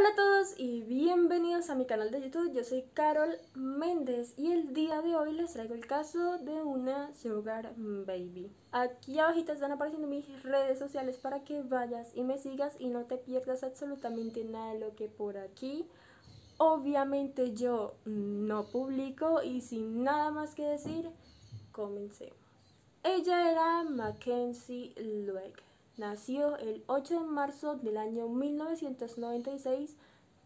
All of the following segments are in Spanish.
Hola a todos y bienvenidos a mi canal de YouTube, yo soy Carol Méndez y el día de hoy les traigo el caso de una Sugar Baby. Aquí abajito están apareciendo mis redes sociales para que vayas y me sigas y no te pierdas absolutamente nada de lo que por aquí obviamente yo no publico y sin nada más que decir, comencemos. Ella era Mackenzie Lueck nació el 8 de marzo del año 1996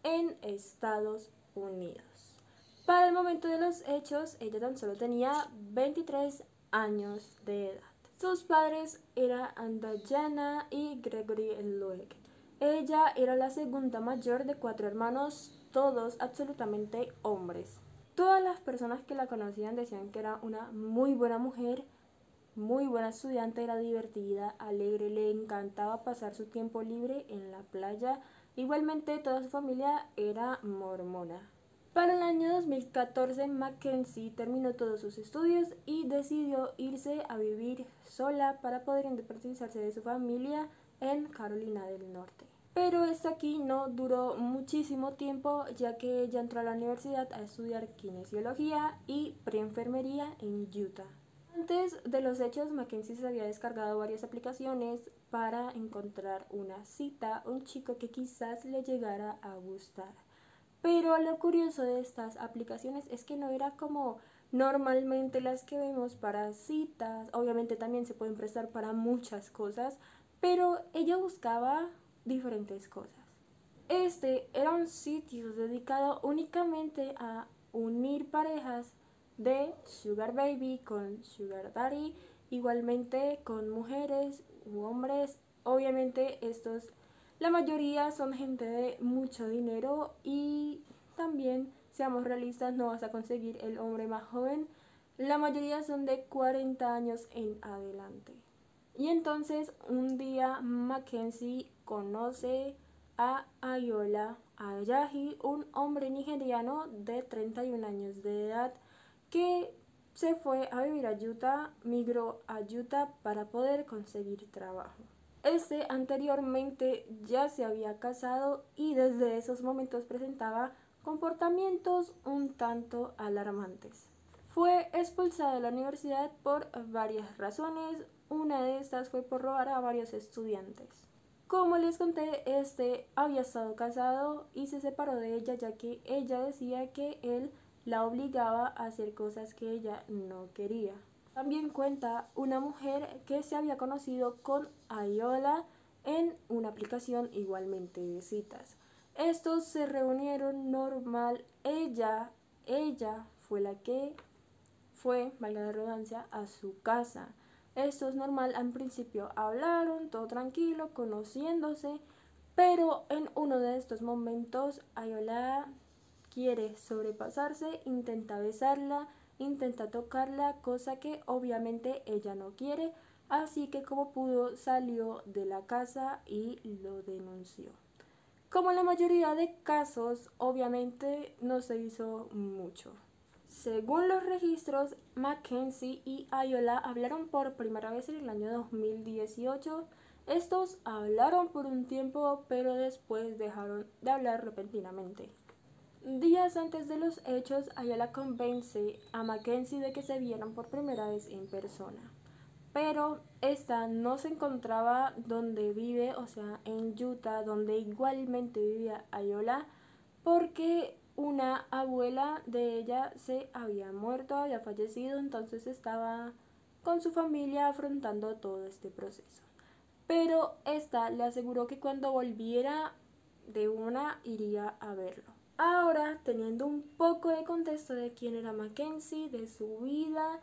en Estados Unidos. Para el momento de los hechos, ella tan solo tenía 23 años de edad. Sus padres eran Andayana y Gregory Lueck. Ella era la segunda mayor de cuatro hermanos, todos absolutamente hombres. Todas las personas que la conocían decían que era una muy buena mujer, muy buena estudiante, era divertida, alegre, le encantaba pasar su tiempo libre en la playa. Igualmente toda su familia era mormona. Para el año 2014 Mackenzie terminó todos sus estudios y decidió irse a vivir sola para poder independizarse de su familia en Carolina del Norte. Pero esto aquí no duró muchísimo tiempo ya que ella entró a la universidad a estudiar kinesiología y preenfermería en Utah. Antes de los hechos, Mackenzie se había descargado varias aplicaciones para encontrar una cita, un chico que quizás le llegara a gustar. Pero lo curioso de estas aplicaciones es que no era como normalmente las que vemos para citas, obviamente también se pueden prestar para muchas cosas, pero ella buscaba diferentes cosas. Este era un sitio dedicado únicamente a unir parejas de Sugar Baby con Sugar Daddy, igualmente con mujeres u hombres. Obviamente estos, la mayoría son gente de mucho dinero y también, seamos realistas, no vas a conseguir el hombre más joven. La mayoría son de 40 años en adelante. Y entonces un día Mackenzie conoce a Ayola Ayahi, un hombre nigeriano de 31 años de edad que se fue a vivir a Utah, migró a Utah para poder conseguir trabajo. Este anteriormente ya se había casado y desde esos momentos presentaba comportamientos un tanto alarmantes. Fue expulsado de la universidad por varias razones, una de estas fue por robar a varios estudiantes. Como les conté, este había estado casado y se separó de ella ya que ella decía que él la obligaba a hacer cosas que ella no quería. También cuenta una mujer que se había conocido con Ayola en una aplicación igualmente de citas. Estos se reunieron normal. Ella, ella fue la que fue, valga la redundancia, a su casa. Esto es normal, al principio hablaron, todo tranquilo, conociéndose, pero en uno de estos momentos Ayola quiere sobrepasarse, intenta besarla, intenta tocarla, cosa que obviamente ella no quiere, así que como pudo salió de la casa y lo denunció. Como en la mayoría de casos, obviamente no se hizo mucho. Según los registros, Mackenzie y Ayola hablaron por primera vez en el año 2018. Estos hablaron por un tiempo, pero después dejaron de hablar repentinamente. Días antes de los hechos, Ayala convence a Mackenzie de que se vieran por primera vez en persona. Pero esta no se encontraba donde vive, o sea, en Utah, donde igualmente vivía Ayola, porque una abuela de ella se había muerto, había fallecido, entonces estaba con su familia afrontando todo este proceso. Pero esta le aseguró que cuando volviera de una iría a verlo. Ahora, teniendo un poco de contexto de quién era Mackenzie, de su vida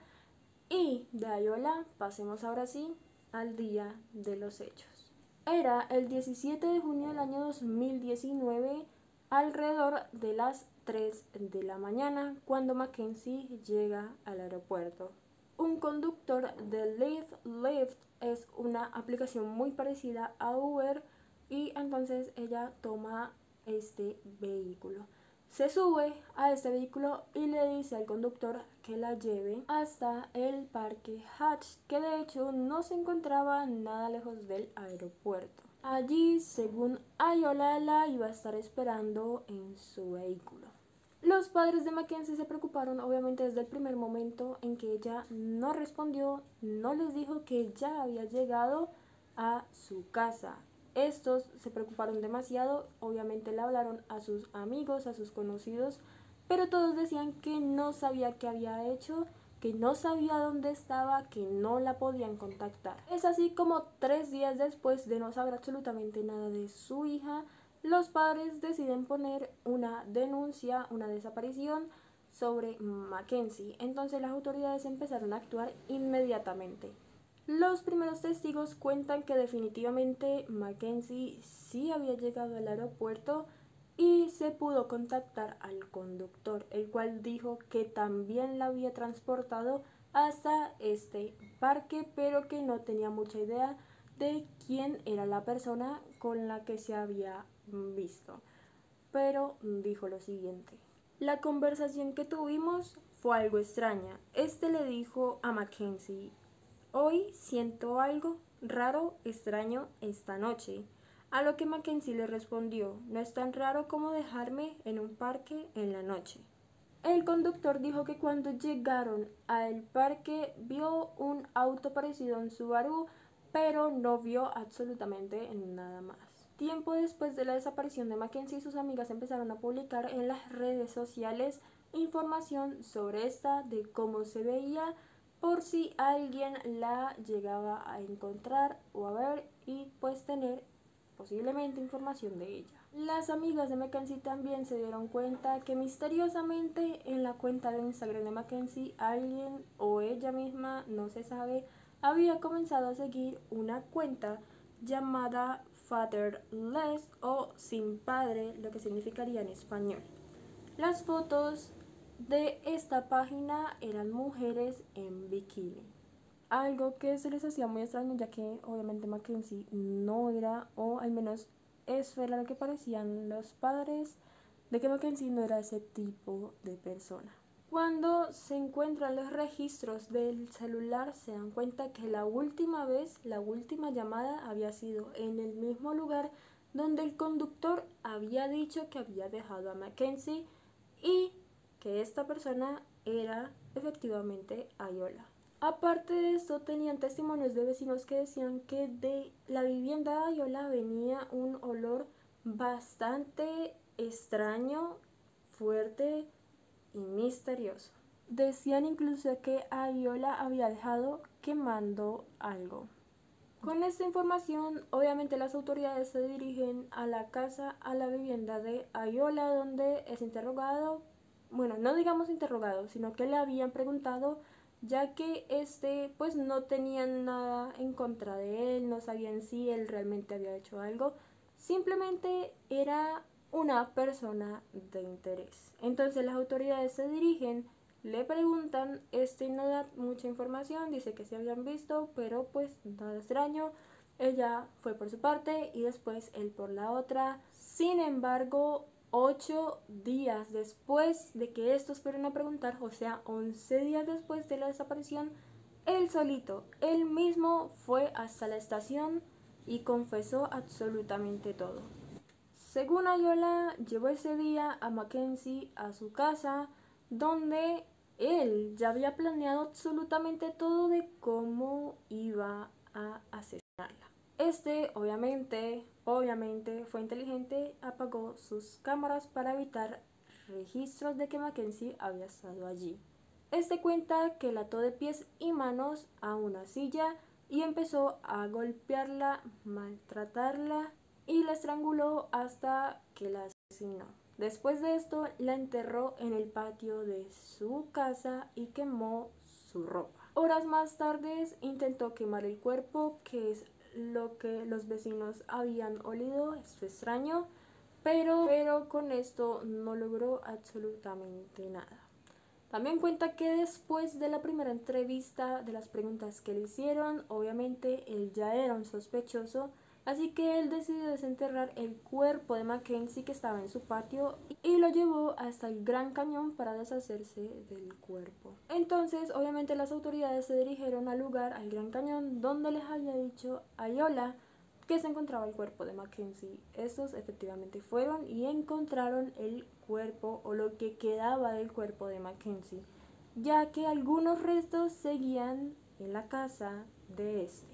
y de Ayola, pasemos ahora sí al día de los hechos. Era el 17 de junio del año 2019, alrededor de las 3 de la mañana, cuando Mackenzie llega al aeropuerto. Un conductor de Lyft, Lyft es una aplicación muy parecida a Uber y entonces ella toma este vehículo. Se sube a este vehículo y le dice al conductor que la lleve hasta el parque Hatch, que de hecho no se encontraba nada lejos del aeropuerto. Allí, según Ayola, la iba a estar esperando en su vehículo. Los padres de Mackenzie se preocuparon obviamente desde el primer momento en que ella no respondió, no les dijo que ya había llegado a su casa. Estos se preocuparon demasiado, obviamente le hablaron a sus amigos, a sus conocidos, pero todos decían que no sabía qué había hecho que no sabía dónde estaba, que no la podían contactar. Es así como tres días después de no saber absolutamente nada de su hija, los padres deciden poner una denuncia, una desaparición sobre Mackenzie. Entonces las autoridades empezaron a actuar inmediatamente. Los primeros testigos cuentan que definitivamente Mackenzie sí había llegado al aeropuerto y se pudo contactar al conductor, el cual dijo que también la había transportado hasta este parque, pero que no tenía mucha idea de quién era la persona con la que se había visto. Pero dijo lo siguiente. La conversación que tuvimos fue algo extraña. Este le dijo a Mackenzie, hoy siento algo raro, extraño esta noche. A lo que Mackenzie le respondió, no es tan raro como dejarme en un parque en la noche. El conductor dijo que cuando llegaron al parque vio un auto parecido a un Subaru, pero no vio absolutamente nada más. Tiempo después de la desaparición de Mackenzie, sus amigas empezaron a publicar en las redes sociales información sobre esta, de cómo se veía, por si alguien la llegaba a encontrar o a ver y pues tener posiblemente información de ella. Las amigas de Mackenzie también se dieron cuenta que misteriosamente en la cuenta de Instagram de Mackenzie alguien o ella misma, no se sabe, había comenzado a seguir una cuenta llamada Fatherless o Sin Padre, lo que significaría en español. Las fotos de esta página eran mujeres en bikini algo que se les hacía muy extraño ya que obviamente Mackenzie no era o al menos eso era lo que parecían los padres de que Mackenzie no era ese tipo de persona. Cuando se encuentran los registros del celular se dan cuenta que la última vez, la última llamada había sido en el mismo lugar donde el conductor había dicho que había dejado a Mackenzie y que esta persona era efectivamente Ayola. Aparte de esto, tenían testimonios de vecinos que decían que de la vivienda de Ayola venía un olor bastante extraño, fuerte y misterioso. Decían incluso que Ayola había dejado quemando algo. Con esta información, obviamente las autoridades se dirigen a la casa, a la vivienda de Ayola, donde es interrogado, bueno, no digamos interrogado, sino que le habían preguntado ya que este pues no tenían nada en contra de él, no sabían si él realmente había hecho algo, simplemente era una persona de interés. Entonces las autoridades se dirigen, le preguntan, este no da mucha información, dice que se habían visto, pero pues nada extraño. Ella fue por su parte y después él por la otra. Sin embargo, ocho días después de que estos fueron a preguntar, o sea, 11 días después de la desaparición, él solito, él mismo fue hasta la estación y confesó absolutamente todo. Según Ayola, llevó ese día a Mackenzie a su casa, donde él ya había planeado absolutamente todo de cómo iba a asesinarla. Este, obviamente, obviamente fue inteligente, apagó sus cámaras para evitar registros de que Mackenzie había estado allí. Este cuenta que la ató de pies y manos a una silla y empezó a golpearla, maltratarla y la estranguló hasta que la asesinó. Después de esto la enterró en el patio de su casa y quemó su ropa. Horas más tarde intentó quemar el cuerpo, que es lo que los vecinos habían olido, es extraño, pero, pero con esto no logró absolutamente nada. También cuenta que después de la primera entrevista, de las preguntas que le hicieron, obviamente él ya era un sospechoso, Así que él decidió desenterrar el cuerpo de Mackenzie que estaba en su patio y lo llevó hasta el Gran Cañón para deshacerse del cuerpo. Entonces, obviamente las autoridades se dirigieron al lugar, al Gran Cañón, donde les había dicho a Yola que se encontraba el cuerpo de Mackenzie. Estos efectivamente fueron y encontraron el cuerpo o lo que quedaba del cuerpo de Mackenzie, ya que algunos restos seguían en la casa de este.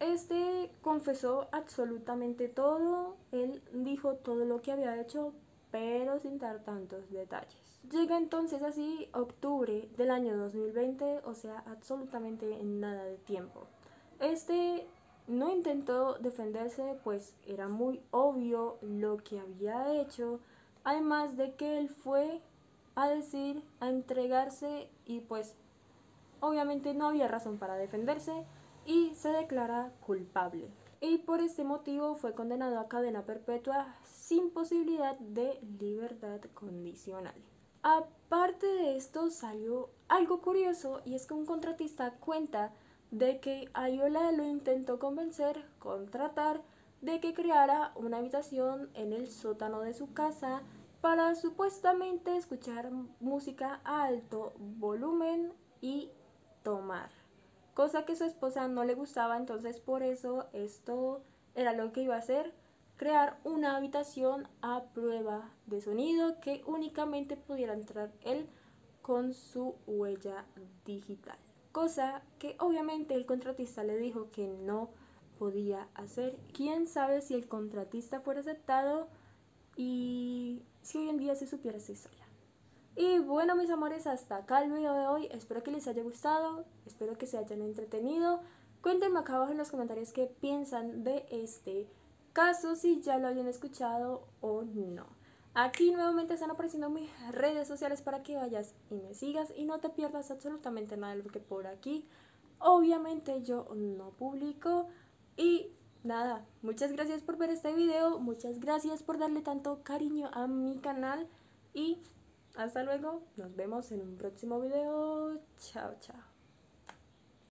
Este confesó absolutamente todo, él dijo todo lo que había hecho, pero sin dar tantos detalles. Llega entonces así octubre del año 2020, o sea, absolutamente nada de tiempo. Este no intentó defenderse, pues era muy obvio lo que había hecho, además de que él fue a decir, a entregarse y pues obviamente no había razón para defenderse y se declara culpable. Y por este motivo fue condenado a cadena perpetua sin posibilidad de libertad condicional. Aparte de esto salió algo curioso y es que un contratista cuenta de que Ayola lo intentó convencer, contratar, de que creara una habitación en el sótano de su casa para supuestamente escuchar música a alto volumen y tomar. Cosa que su esposa no le gustaba, entonces por eso esto era lo que iba a hacer, crear una habitación a prueba de sonido que únicamente pudiera entrar él con su huella digital. Cosa que obviamente el contratista le dijo que no podía hacer. Quién sabe si el contratista fuera aceptado y si hoy en día se supiera esa historia. Y bueno mis amores, hasta acá el video de hoy. Espero que les haya gustado, espero que se hayan entretenido. Cuéntenme acá abajo en los comentarios qué piensan de este caso, si ya lo hayan escuchado o no. Aquí nuevamente están apareciendo mis redes sociales para que vayas y me sigas y no te pierdas absolutamente nada de lo que por aquí. Obviamente yo no publico y nada, muchas gracias por ver este video, muchas gracias por darle tanto cariño a mi canal y hasta luego, nos vemos en un próximo video, chao chao.